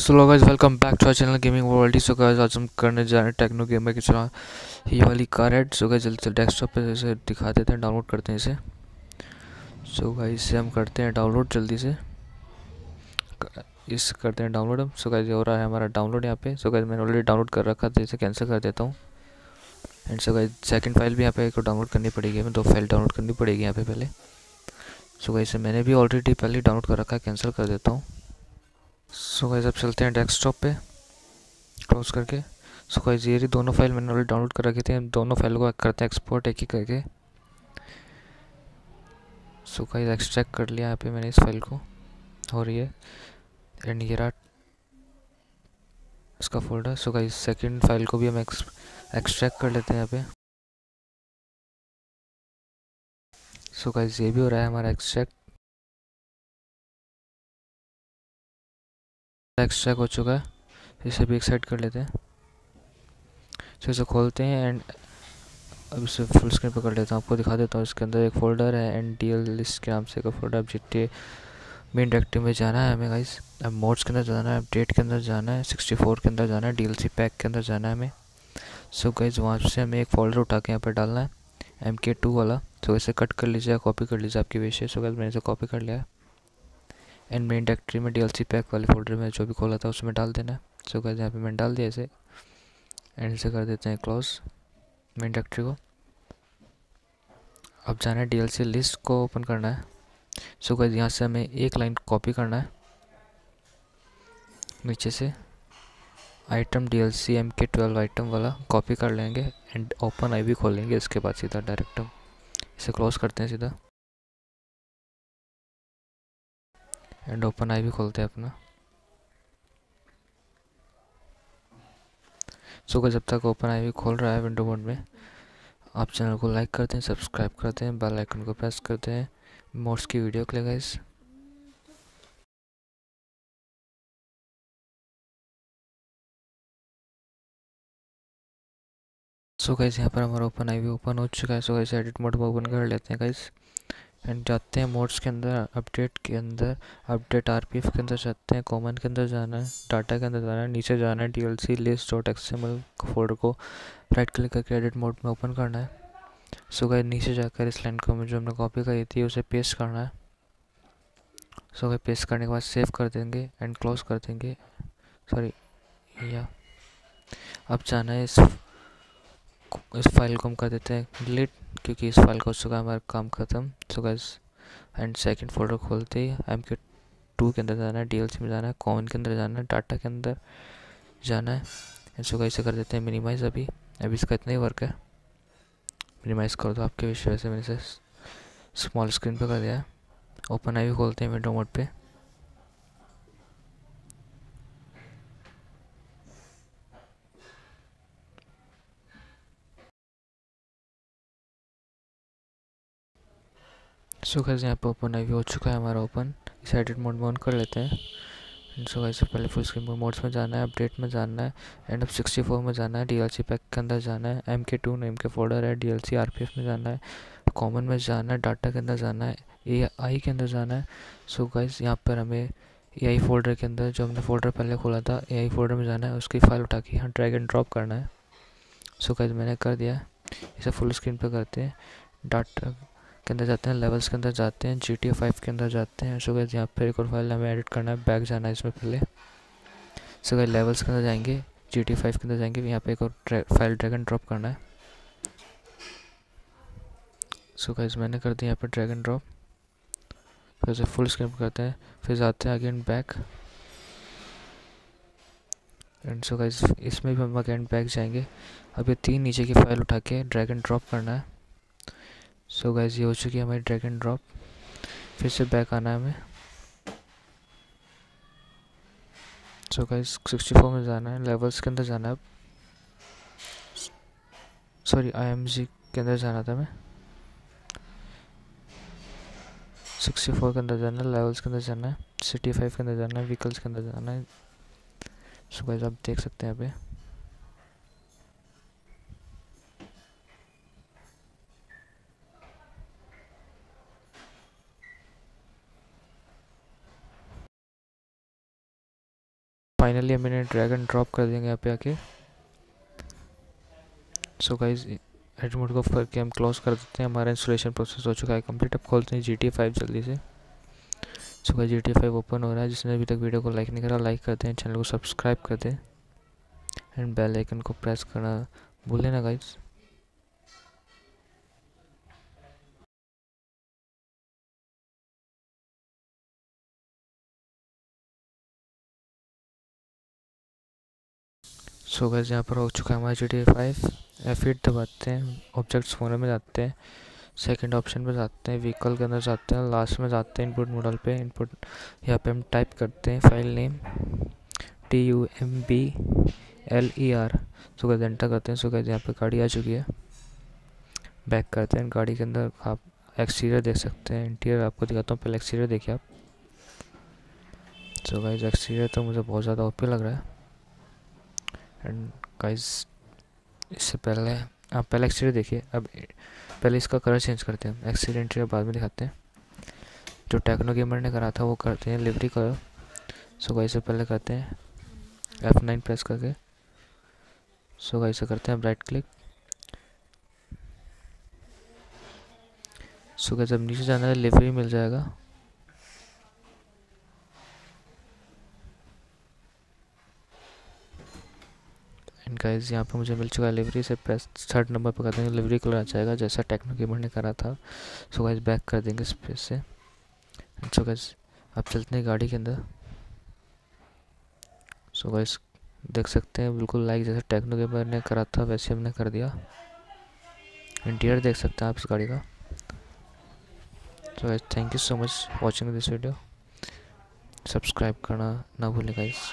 So guys welcome back to our channel gaming world so guys आज हम करने जा रहे हैं टेक्नो गेमर की चला ये वाली कार है सो गाइस जल्दी से डेस्कटॉप पे इसे दिखा देते हैं डाउनलोड करते हैं इसे। सो गाइस इसे हम करते हैं डाउनलोड जल्दी से। इस करते हैं डाउनलोड हम। सो गाइस हो रहा है हमारा डाउनलोड यहाँ पे। सो गाइस मैंने ऑलरेडी डाउनलोड कर रखा था, इसे कैंसिल कर देता हूँ। And so guys second file भी यहाँ पे डाउनलोड करनी पड़ेगी। हमें दो फ़ाइल डाउनलोड करनी पड़ेगी यहाँ पे पहले। सो गाइस मैंने भी ऑलरेडी पहले डाउनलोड कर रखा है कैंसिल कर देता हूँ। सो गाइस अब चलते हैं डेस्कटॉप पे। क्लोज करके। सो गाइस ये दोनों फ़ाइल मैंने ऑलरेडी डाउनलोड कर रखे थे। दोनों फ़ाइल को करते हैं एक्सपोर्ट एक ही करके। सो गाइस एक्सट्रैक्ट कर लिया यहाँ पे मैंने इस फ़ाइल को। और ये एंड ये रहा इसका folder so guys second file को भी हम एक्सट्रैक्ट कर लेते हैं यहाँ पे। सो गाइस ये भी हो रहा है हमारा एक्सट्रैक्ट एक्स्ट्रा हो चुका है। इसे भी एक साइड कर लेते हैं। तो इसे खोलते हैं एंड अब इसे फुल स्क्रीन पर कर लेता हूँ। आपको दिखा देता हूँ इसके अंदर एक फ़ोल्डर है एन डी एल लिस्ट के नाम से एक फ़ोल्डर अब जितने मेन डायरेक्टिव में जाना है हमें गाइस अब मोड्स के अंदर जाना है अपडेट के अंदर जाना है सिक्सटी फोर के अंदर जाना है डी एल सी पैक के अंदर जाना है हमें। सो गाइज़ वहाँ से हमें एक फ़ोल्डर उठा के यहाँ पर डालना है एम के टू वाला। सो इसे कट कर लीजिए कॉपी कर लीजिए आपकी विश है सो गाइज़ मैंने इसे कॉपी कर लिया है। एंड मेन डायरेक्टरी में डीएलसी पैक वाले फोल्डर में जो भी खोला था उसमें डाल देना है। सो कहते यहाँ पे मैंने डाल दिया इसे। एंड इसे कर देते हैं क्लोज मेन डायरेक्टरी को। अब जाना है डीएलसी लिस्ट को ओपन करना है। सो कहते यहाँ से हमें एक लाइन कॉपी करना है। नीचे से item D L C M के ट्वेल्व आइटम वाला कॉपी कर लेंगे एंड ओपन आई भी खोलेंगे इसके बाद सीधा डायरेक्ट हम इसे क्लोज करते हैं सीधा। एंड ओपन आई भी खोलते हैं अपना। सो so, जब तक ओपन आई भी खोल रहा है विंडो मोड में आप चैनल को लाइक करते हैं सब्सक्राइब करते हैं बेल आइकन को प्रेस करते हैं मोड्स की वीडियो के लिए गाइस सो गाइस यहाँ पर हमारा ओपन आई भी ओपन हो चुका है। सो गाइस एडिट मोड में ओपन कर लेते हैं गाइस एंड जाते हैं मोड्स के अंदर, अपडेट के अंदर, अपडेट आरपीएफ के अंदर जाते हैं, कॉमन के अंदर जाना है, डाटा के अंदर जाना है, नीचे जाना है, DLC, list, dot XML folder को राइट क्लिक करके एडिट मोड में ओपन करना है। सो गए नीचे जाकर इस लाइन को जो हमने कॉपी करी थी, उसे पेस्ट करना है। सो गए पेस्ट करने के बाद सेव कर देंगे एंड क्लोज कर देंगे। सॉरी, या। अब जाना है इस इस फ़ाइल को हम कर देते हैं डिलीट क्योंकि इस फ़ाइल का हो चुका हमारा काम ख़त्म। So guys and second folder खोलते ही एम के टू के अंदर जाना है डीएलसी में जाना है कॉमन के अंदर जाना है डाटा के अंदर जाना है। एंड सो गैस कर देते हैं मिनिमाइज़ अभी। अभी इसका इतना ही वर्क है। मिनिमाइज़ कर दो आपके विषय से, मैंने इसे स्मॉल स्क्रीन पर कर दिया है। ओपन आई भी खोलते हैं विंडो मोड पर सो गैस यहाँ पे ओपन अभी हो चुका है हमारा ओपन इसे एडिट मोड में ऑन कर लेते हैं। सो गैस पहले फुल स्क्रीन मोड्स में जाना है अपडेट में जाना है। एंड अब सिक्सटी फोर में जाना है डीएलसी पैक के अंदर जाना है। एम के टू नेम के फोल्डर है डीएलसी आरपीएफ में जाना है। कॉमन में जाना है डाटा के अंदर जाना है ए आई के अंदर जाना है। सो गैस यहाँ पर हमें ए आई फोल्डर के अंदर जो हमने फोल्डर पहले खोला था ए आई फोल्डर में जाना है, उसकी फ़ाइल उठा के यहाँ ड्रैग एंड ड्रॉप करना है। सो गैस मैंने कर दिया। इसे फुल स्क्रीन पर करते हैं। डाटा के अंदर जाते हैं लेवल्स के अंदर जाते हैं जी टी फाइव के अंदर जाते हैं। सो गैस यहाँ पर एक और फ़ाइल हमें एडिट करना है बैक जाना है इसमें पहले। सो गैस लेवल्स के अंदर जाएँगे जी टी फाइव के अंदर जाएँगे, यहाँ पे एक और फ़ाइल ड्रैग एंड ड्रॉप करना है। सो गैस मैंने कर दिया यहाँ पर ड्रैग एंड ड्रॉप फिर से फुल स्क्रीन करते हैं, फिर जाते हैं again back and so guys इसमें भी हम अगेन बैक जाएँगे। अब ये तीन नीचे की फ़ाइल उठा के ड्रैग एंड ड्रॉप करना है। सो so गाइज़ ये हो चुकी है हमारी ड्रैग एंड ड्रॉप फिर से बैक आना है हमें. सो गाइज़ सिक्सटी फोर में जाना है. लेवल्स के अंदर जाना है अब. सॉरी आई एम जी के अंदर जाना था मैं सिक्सटी फोर के अंदर जाना है. लेवल्स के अंदर जाना है. सिटी फाइव के अंदर जाना है. व्हीकल्स के अंदर जाना है. सो गाइज़ आप देख सकते हैं यहाँ पे. फाइनली मैंने ड्रैग एंड ड्रॉप कर देंगे यहाँ पे आके। सो गाइज़ हेड मोड को करके हम क्लोज कर देते हैं। हमारा इंस्टॉलेशन प्रोसेस हो चुका है कंप्लीट अब खोलते हैं जी टी फाइव जल्दी से। So guys G T five open हो रहा है। जिसने अभी तक वीडियो को लाइक नहीं करा लाइक कर दें। चैनल को सब्सक्राइब कर दें। एंड बेल आइकन को प्रेस करना भूलें ना गाइज़ सो गैस यहाँ पर हो चुका है हमारा G T five F eight दबाते हैं ऑब्जेक्ट्स फ़ोन में जाते हैं सेकंड ऑप्शन पे जाते हैं व्हीकल के अंदर जाते हैं लास्ट में जाते हैं इनपुट मॉडल पे इनपुट यहाँ पे हम टाइप करते हैं file name T U M B L E R so guys enter करते हैं सो गैस यहाँ पे गाड़ी आ चुकी है। बैक करते हैं, गाड़ी के अंदर आप एक्सटीरियर देख सकते हैं इंटीरियर आपको दिखाता हूँ, पहले एक्सटीरियर देखिए आप। सो गाइज़ एक्सटीरियर तो मुझे बहुत ज़्यादा ओपी लग रहा है। एंड गाइस इससे पहले, आप पहले एक्सटीरियर देखिए। अब पहले इसका कलर चेंज करते हैं। इंटीरियर बाद में दिखाते हैं। जो टेक्नो गेमर ने करा था, वो करते हैं लिवरी कलर सो गाइस से पहले करते हैं। एफ़ नाइन प्रेस करके। सो गाइस से करते हैं राइट क्लिक सो गाइस अब नीचे जाना है लिवरी मिल जाएगा। एंड गाइस यहाँ पे मुझे मिल चुका है डिलीवरी से प्रेस थर्ड नंबर पर कर देंगे। डिलीवरी कलर आ जाएगा, जैसा टेक्नो गेमर ने करा था। सो गाइस बैक कर देंगे इस स्पेस से। सो गाइस अब चलते हैं गाड़ी के अंदर। सो गाइस देख सकते हैं, बिल्कुल लाइक जैसा टेक्नो गेमर ने करा था, वैसे हमने कर दिया। इंटीरियर देख सकते हैं आप इस गाड़ी का। So guys thank you so much watching this video subscribe करना ना भूलें गाइस